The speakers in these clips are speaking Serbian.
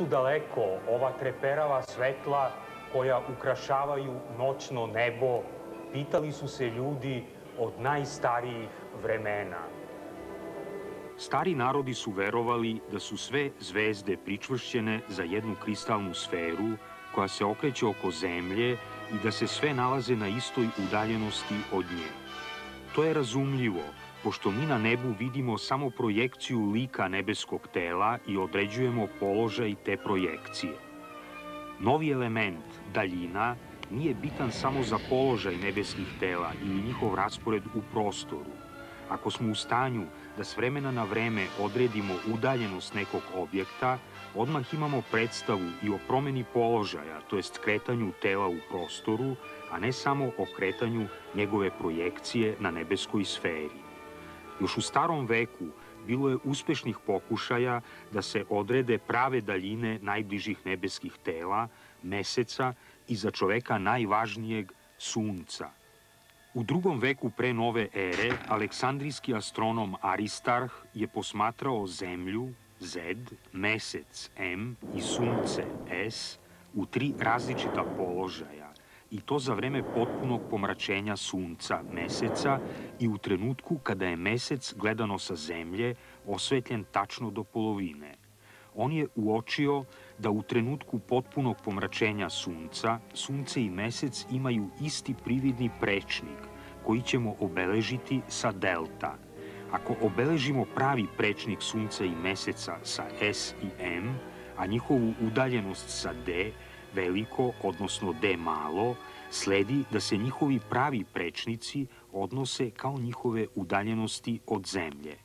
su daleko ova treperava svetla koja ukrašavaju noćno nebo, pitali su se ljudi od najstarijih vremena. Stari narodi su verovali da su sve zvezde pričvršćene za jednu kristalnu sferu koja se okreće oko zemlje i da se sve nalaze na istoj udaljenosti od nje. To je razumljivo, pošto mi na nebu vidimo samo projekciju lika nebeskog tela i određujemo položaj te projekcije. Novi element, daljina, nije bitan samo za položaj nebeskih tela ili njihov raspored u prostoru. Ako smo u stanju da s vremena na vreme odredimo udaljenost nekog objekta, odmah imamo predstavu i o promeni položaja, to jest kretanju tela u prostoru, a ne samo o kretanju njegove projekcije na nebeskoj sferi. Još u starom veku bilo je uspešnih pokušaja da se odrede prave daljine najbližih nebeskih tela, meseca i za čoveka najvažnijeg sunca. U drugom veku pre nove ere, aleksandrijski astronom Aristarh je posmatrao zemlju, Z, mesec, M i sunce, S, u tri različita položaja, i to za vreme potpunog pomračenja sunca, meseca i u trenutku kada je mesec, gledano sa zemlje, osvetljen tačno do polovine. On je uočio da u trenutku potpunog pomračenja sunca, sunce i mesec imaju isti prividni prečnik, koji ćemo obeležiti sa delta. Ako obeležimo pravi prečnik sunca i meseca sa S i M, a njihovu udaljenost sa D, veliko, odnosno D malo, sledi da se njihovi pravi prečnici odnose kao njihove udaljenosti od zemlje.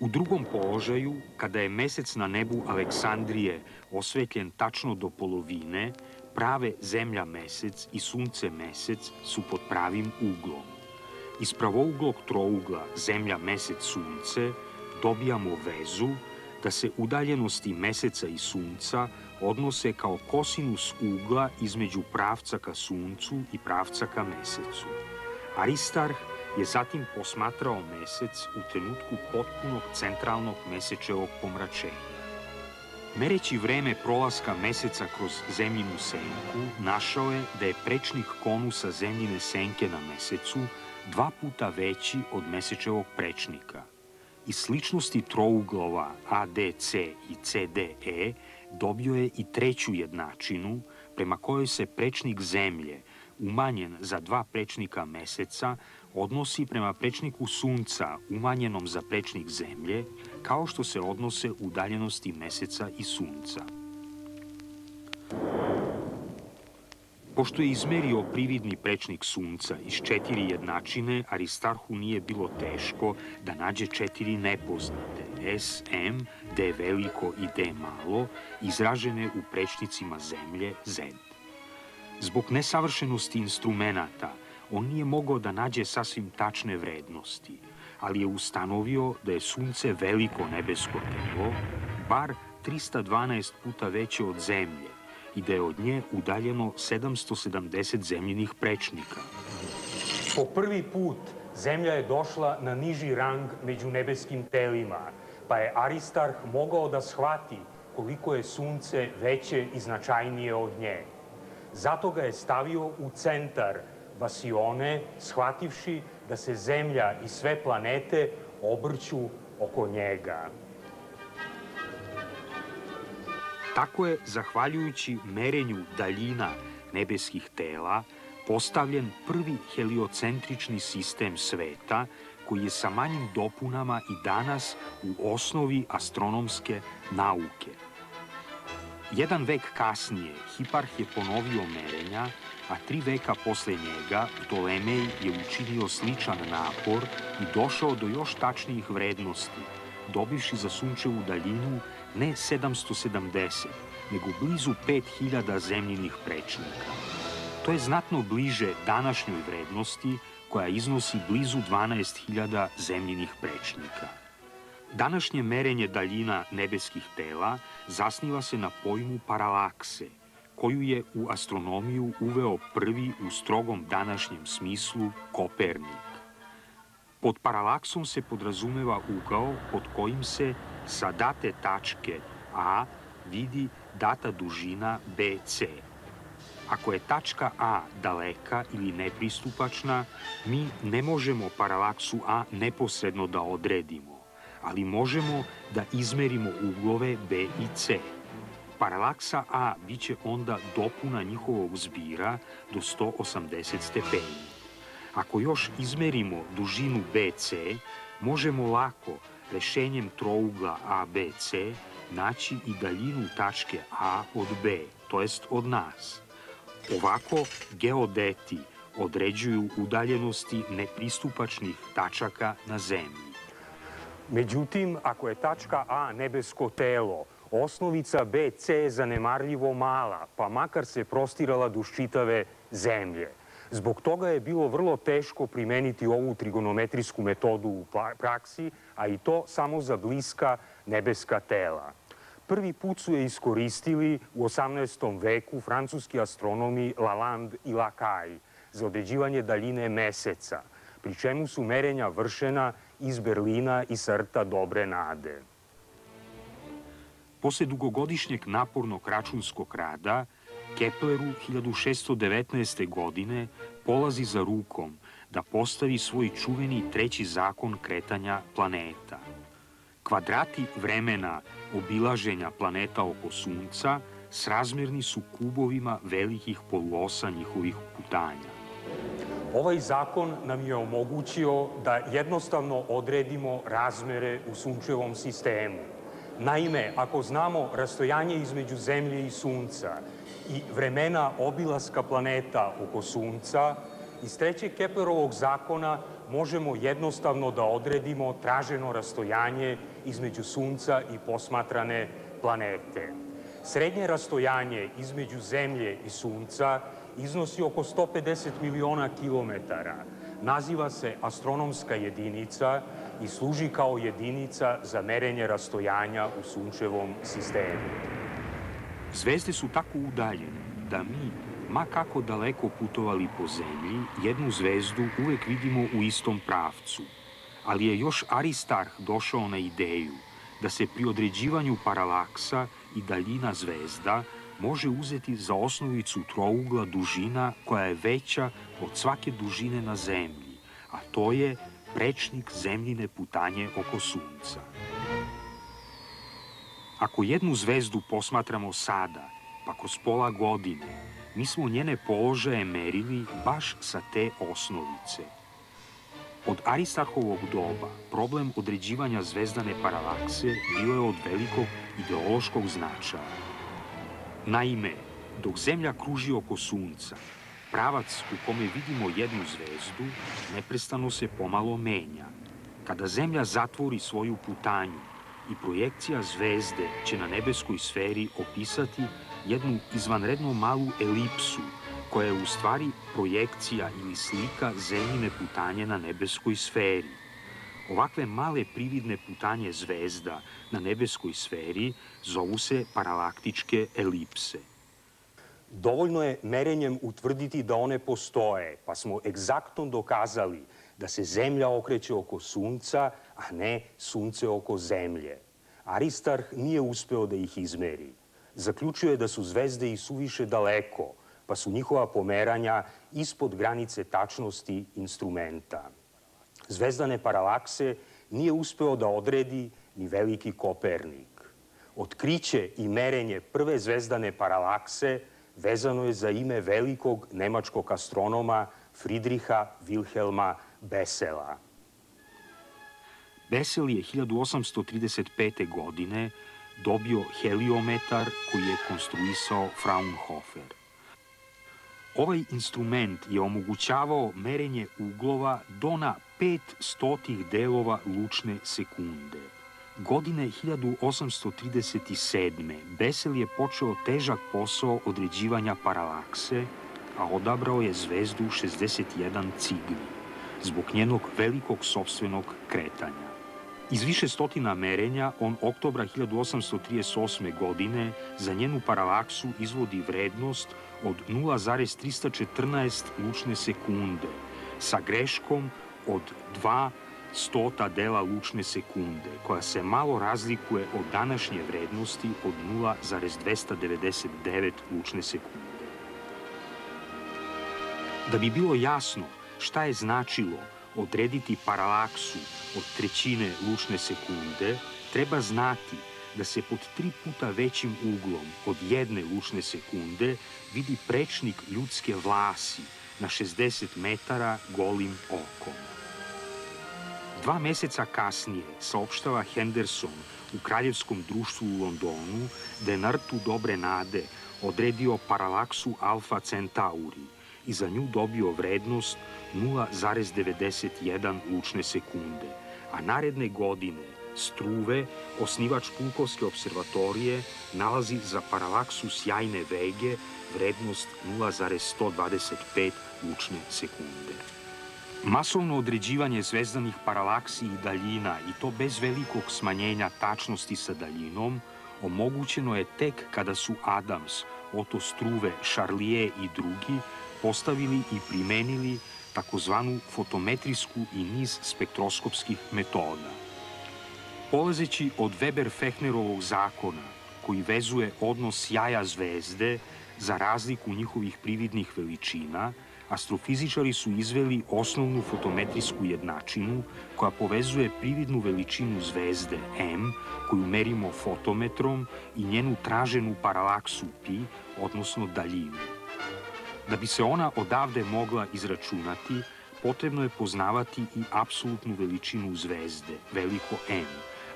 U drugom položaju, kada je mesec na nebu Aleksandrije osvetljen tačno do polovine, prave zemlja mesec i sunce mesec su pod pravim uglom. Iz pravouglog trougla zemlja mesec sunce dobijamo vezu da se udaljenosti meseca i sunca odnose kao kosinus ugla između pravca ka suncu i pravca ka mesecu. Aristarh je zatim posmatrao mesec u trenutku potpunog centralnog mesečevog pomračenja. Mereći vreme prolaska meseca kroz zemljinu senku, našao je da je prečnik konusa zemljine senke na mesecu dva puta veći od mesečevog prečnika. Iz sličnosti trouglova ADC i CDE dobio je i treću jednačinu prema kojoj se prečnik zemlje, umanjen za dva prečnika meseca, odnosi prema prečniku sunca umanjenom za prečnik zemlje, kao što se odnose udaljenosti meseca i sunca. Pošto je izmerio prividni prečnik sunca iz četiri jednačine, Aristarhu nije bilo teško da nađe četiri nepoznate, S, M, D veliko i D malo, izražene u prečnicima zemlje Z. Zbog nesavršenosti instrumenta, on nije mogao da nađe sasvim tačne vrednosti, ali je ustanovio da je sunce veliko nebesko telo, bar 312 puta veće od zemlje, i da je od nje udaljeno 770 zemljinih prečnika. Po prvi put zemlja je došla na niži rang među nebeskim telima, pa je Aristarh mogao da shvati koliko je sunce veće i značajnije od nje. Zato ga je stavio u centar Vasione, shvativši da se zemlja i sve planete obrću oko njega. Tako je, zahvaljujući merenju daljina nebeskih tela, postavljen prvi heliocentrični sistem sveta, koji je sa manjim dopunama i danas u osnovi astronomske nauke. Jedan vek kasnije Hiparh je ponovio merenja, a tri veka posle njega Ptolemej je učinio sličan napor i došao do još tačnijih vrednosti, dobivši za sunčevu daljinu ne 770, nego blizu 5000 zemljinih prečnika. To je znatno bliže današnjoj vrednosti koja iznosi blizu 12.000 zemljinih prečnika. Današnje merenje daljina nebeskih tela zasniva se na pojmu paralakse, koju je u astronomiju uveo prvi u strogom današnjem smislu Kopernik. Pod paralaksom se podrazumeva ugao pod kojim se sa date tačke A vidi data dužina BC. Ako je tačka A daleka ili nepristupačna, mi ne možemo paralaksu A neposredno da odredimo, ali možemo da izmerimo uglove B i C. Paralaksa A biće onda dopuna njihovog zbira do 180 stepeni. Ako još izmerimo dužinu BC, možemo lako rešenjem trougla ABC naći i daljinu tačke A od B, to jest od nas. Ovako geodeti određuju udaljenosti nepristupačnih tačaka na zemlji. Međutim, ako je tačka A nebesko telo, osnovica BC je zanemarljivo mala, pa makar se prostirala duž čitave zemlje. Zbog toga je bilo vrlo teško primeniti ovu trigonometrijsku metodu u praksi, a i to samo za bliska nebeska tela. Prvi put su je iskoristili u 18. veku francuski astronomi Lalande i Lacaille za određivanje daljine meseca, pri čemu su merenja vršena iz Berlina i srta Dobre nade. Posle dugogodišnjeg napornog računskog rada, Kepleru 1619. godine polazi za rukom da postavi svoj čuveni treći zakon kretanja planeta. Kvadrati vremena obilaženja planeta oko Sunca srazmerni su kubovima velikih poluosa njihovih putanja. Ovaj zakon nam je omogućio da jednostavno odredimo razmere u sunčevom sistemu. Naime, ako znamo rastojanje između Zemlje i Sunca i vremena obilaska planeta oko Sunca, iz trećeg Keplerovog zakona možemo jednostavno da odredimo traženo rastojanje između Sunca i posmatrane planete. Srednje rastojanje između Zemlje i Sunca iznosi oko 150 miliona kilometara. Naziva se astronomska jedinica i služi kao jedinica za merenje rastojanja u sunčevom sistemu. Zvezde su tako udaljene da mi, ma kako daleko putovali po zemlji, jednu zvezdu uvek vidimo u istom pravcu. Ali je još Aristarh došao na ideju da se pri određivanju paralaksa i daljina zvezda može uzeti za osnovicu trougla dužina koja je veća od svake dužine na zemlji, a to je prečnik zemljine putanje oko sunca. Ako jednu zvezdu posmatramo sada, pa kroz pola godine, mi smo njene položaje merili baš sa te osnovice. Od Aristarhovog doba problem određivanja zvezdane paralakse bio je od velikog ideološkog značaja. Naime, dok Zemlja kruži oko Sunca, pravac u kome vidimo jednu zvezdu neprestano se pomalo menja. Kada Zemlja zatvori svoju putanju i projekcija zvezde će na nebeskoj sferi opisati jednu izvanredno malu elipsu, koja je u stvari projekcija ili slika zemljine putanje na nebeskoj sferi. Ovakve male prividne putanje zvezda na nebeskoj sferi zovu se paralaktičke elipse. Dovoljno je merenjem utvrditi da one postoje, pa smo egzaktno dokazali da se Zemlja okreće oko Sunca, a ne Sunce oko Zemlje. Aristarh nije uspeo da ih izmeri zaključuje da su zvezde i suviše daleko, pa su njihova pomeranja ispod granice tačnosti instrumenta. Zvezdane paralakse nije uspeo da odredi ni veliki Kopernik. Otkriće i merenje prve zvezdane paralakse vezano je za ime velikog nemačkog astronoma Friedricha Wilhelma Bessela. Bessel je 1835. godine dobio heliometar koji je konstruisao Fraunhofer. Ovaj instrument je omogućavao merenje uglova do na 500 delova lučne sekunde. Godine 1837. Bessel je počeo težak posao određivanja paralakse, a odabrao je zvezdu 61 Cigni, zbog njenog velikog sobstvenog kretanja. Iz više stotina merenja, on oktobra 1838. godine za njenu paralaksu izvodi vrednost od 0,314 lučne sekunde sa greškom od 2 stota dela lučne sekunde, koja se malo razlikuje od današnje vrednosti od 0,299 lučne sekunde. Da bi bilo jasno šta je značilo odrediti paralaksu od trećine lučne sekunde, treba znati da se pod tri puta većim uglom od jedne lučne sekunde vidi prečnik ljudske vlasi na 60 metara golim okom. Dva meseca kasnije saopštava Henderson u Kraljevskom društvu u Londonu da je na rtu Dobre nade odredio paralaksu Alfa Centauri i za nju dobio vrednost 0,91 lučne sekunde, a naredne godine Struve, osnivač Pulkovske observatorije, nalazi za paralaksu sjajne vege vrednost 0,125 lučne sekunde. Masovno određivanje zvezdanih paralaksi i daljina i to bez velikog smanjenja tačnosti sa daljinom omogućeno je tek kada su Adams, Otto Struve, Charlier i drugi postavili i primenili takozvanu fotometrijsku i niz spektroskopskih metoda. Polazeći od Weber-Fechnerovog zakona, koji vezuje odnos jaja zvezde za razliku njihovih prividnih veličina, astrofizičari su izveli osnovnu fotometrijsku jednačinu koja povezuje prividnu veličinu zvezde M, koju merimo fotometrom, i njenu traženu paralaksu pi, odnosno daljinu. Da bi se ona odavde mogla izračunati, potrebno je poznavati i apsolutnu veličinu zvezde, veliko M,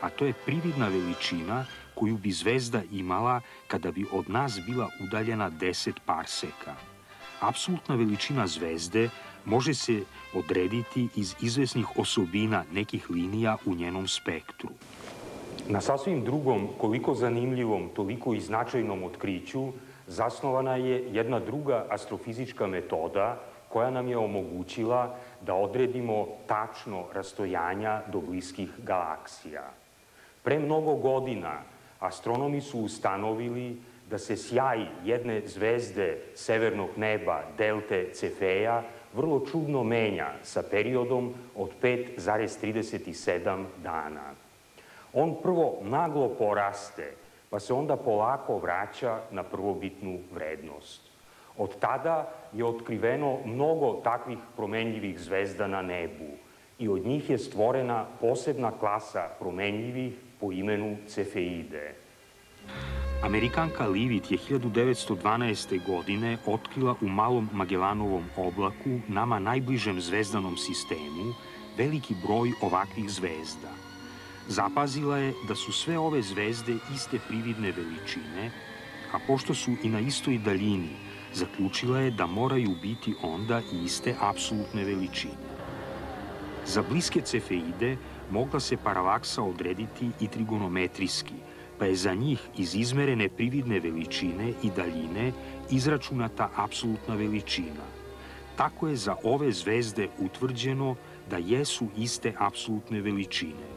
a to je prividna veličina koju bi zvezda imala kada bi od nas bila udaljena 10 parseka. Apsolutna veličina zvezde može se odrediti iz izvesnih osobina nekih linija u njenom spektru. Na sasvim drugom, koliko zanimljivom, toliko i značajnom otkriću, zasnovana je jedna druga astrofizička metoda koja nam je omogućila da odredimo tačno rastojanja do bliskih galaksija. Pre mnogo godina astronomi su ustanovili da se sjaj jedne zvezde severnog neba, delte Cefeja, vrlo čudno menja sa periodom od 5,37 dana. On prvo naglo poraste, pa se onda polako vraća na prvobitnu vrednost. Od tada je otkriveno mnogo takvih promenljivih zvezda na nebu i od njih je stvorena posebna klasa promenljivih po imenu Cefeide. Amerikanka Livit je 1912. godine otkrila u malom Magellanovom oblaku, nama najbližem zvezdanom sistemu, veliki broj ovakvih zvezda. Zapazila je da su sve ove zvezde iste prividne veličine, a pošto su i na istoj daljini, zaključila je da moraju biti onda iste apsolutne veličine. Za bliske cefeide mogla se paralaksa odrediti i trigonometrijski, pa je za njih iz izmerene prividne veličine i daljine izračunata apsolutna veličina. Tako je za ove zvezde utvrđeno da jesu iste apsolutne veličine.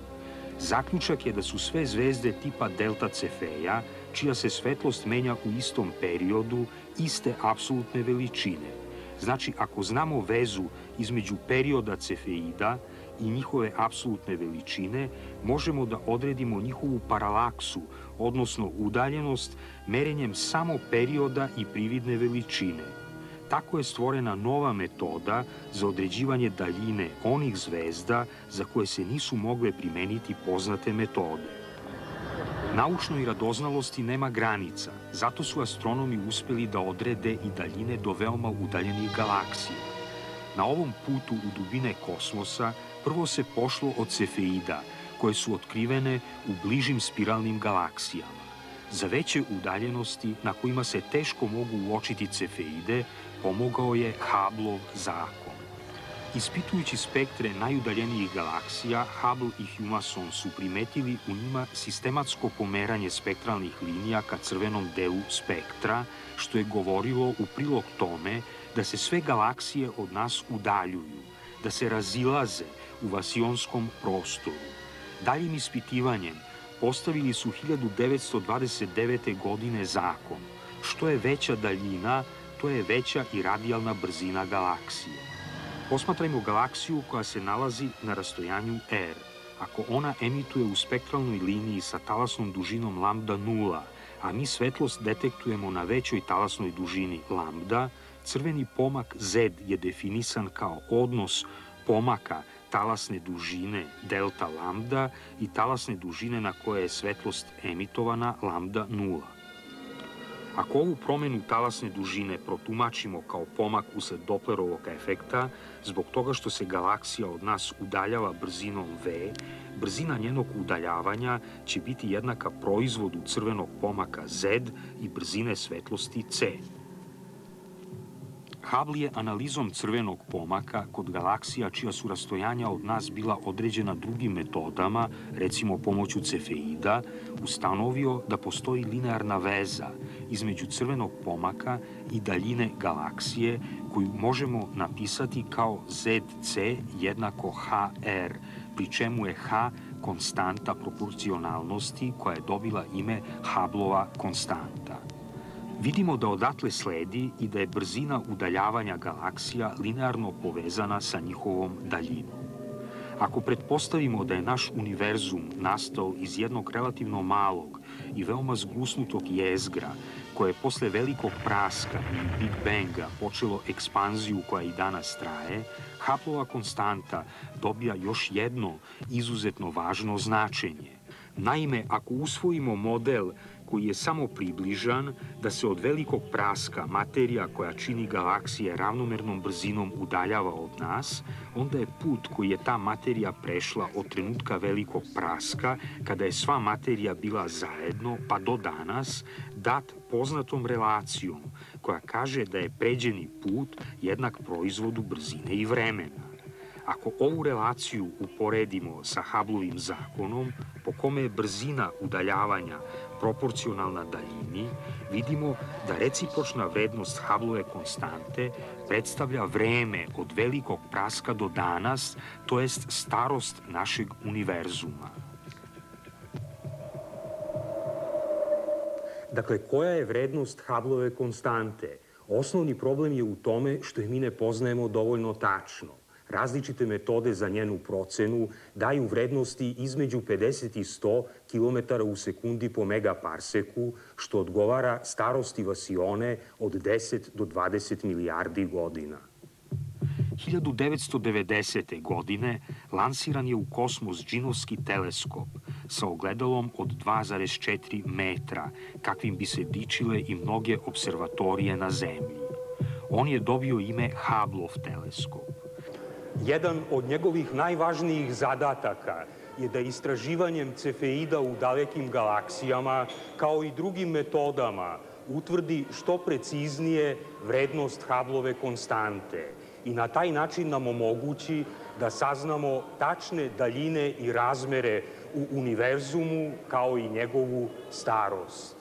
Zaključak je da su sve zvezde tipa delta Cefeja, čija se svetlost menja u istom periodu, iste apsolutne veličine. Znači, ako znamo vezu između perioda Cefeida i njihove apsolutne veličine, možemo da odredimo njihovu paralaksu, odnosno udaljenost, merenjem samo perioda i prividne veličine. Tako je stvorena nova metoda za određivanje daljine onih zvezda za koje se nisu mogle primeniti poznate metode. Naučnoj radoznalosti nema granica, zato su astronomi uspeli da odrede i daljine do veoma udaljenih galaksija. Na ovom putu u dubine kosmosa prvo se pošlo od cefeida, koje su otkrivene u bližim spiralnim galaksijama. Za veće udaljenosti na kojima se teško mogu uočiti cefeide, pomogao je Hubbleov zakon. Ispitujući spektre najudaljenijih galaksija, Hubble i Humason su primetili u njima sistematsko pomeranje spektralnih linija ka crvenom delu spektra, što je govorilo u prilog tome da se sve galaksije od nas udaljuju, da se razilaze u vasionskom prostoru. Daljim ispitivanjem postavili su 1929. godine zakon. Što je veća daljina, to je veća i radijalna brzina galaksije. Posmatrajmo galaksiju koja se nalazi na rastojanju R. Ako ona emituje u spektralnoj liniji sa talasnom dužinom lambda 0, a mi svetlost detektujemo na većoj talasnoj dužini lambda, crveni pomak Z je definisan kao odnos pomaka talasne dužine delta lambda i talasne dužine na koje je svetlost emitovana lambda 0. Ako ovu promenu talasne dužine protumačimo kao pomak usled Dopplerovog efekta, zbog toga što se galaksija od nas udaljava brzinom v, brzina njenog udaljavanja će biti jednaka proizvodu crvenog pomaka z i brzine svetlosti c. Hubble je analizom crvenog pomaka kod galaksija čija su rastojanja od nas bila određena drugim metodama, recimo pomoću cefeida, ustanovio da postoji linearna veza između crvenog pomaka i daljine galaksije koju možemo napisati kao ZC jednako HR, pri čemu je H konstanta proporcionalnosti koja je dobila ime Hubbleova konstanta. Vidimo da odatle sledi i da je brzina udaljavanja galaksija linearno povezana sa njihovom daljinom. Ako pretpostavimo da je naš univerzum nastao iz jednog relativno malog i veoma zgusnutog jezgra, koje je posle velikog praska i Big Banga počelo ekspanziju koja i danas traje, Hubbleova konstanta dobija još jedno izuzetno važno značenje. Naime, ako usvojimo model koji je samo približan da se od velikog praska materija koja čini galaksije ravnomernom brzinom udaljava od nas, onda je put koji je ta materija prešla od trenutka velikog praska, kada je sva materija bila zajedno, pa do danas, dat poznatom relacijom koja kaže da je pređeni put jednak proizvodu brzine i vremena. Ako ovu relaciju uporedimo sa Hubbleovim zakonom, po kome je brzina udaljavanja proporcionalna daljini, vidimo da recipročna vrednost Hubbleove konstante predstavlja vreme od velikog praska do danas, to jest starost našeg univerzuma. Dakle, koja je vrednost Hubbleove konstante? Osnovni problem je u tome što je mi ne poznajemo dovoljno tačno. Različite metode za njenu procenu daju vrednosti između 50 i 100 km u sekundi po megaparseku, što odgovara starosti vasione od 10 do 20 milijardi godina. 1990. godine lansiran je u kosmos džinovski teleskop sa ogledalom od 2,4 metra, kakvim bi se dičile i mnoge observatorije na Zemlji. On je dobio ime Hubbleov teleskop. Jedan od njegovih najvažnijih zadataka je da istraživanjem cefeida u dalekim galaksijama, kao i drugim metodama, utvrdi što preciznije vrednost Hubbleove konstante i na taj način nam omogući da saznamo tačne daljine i razmere u univerzumu kao i njegovu starost.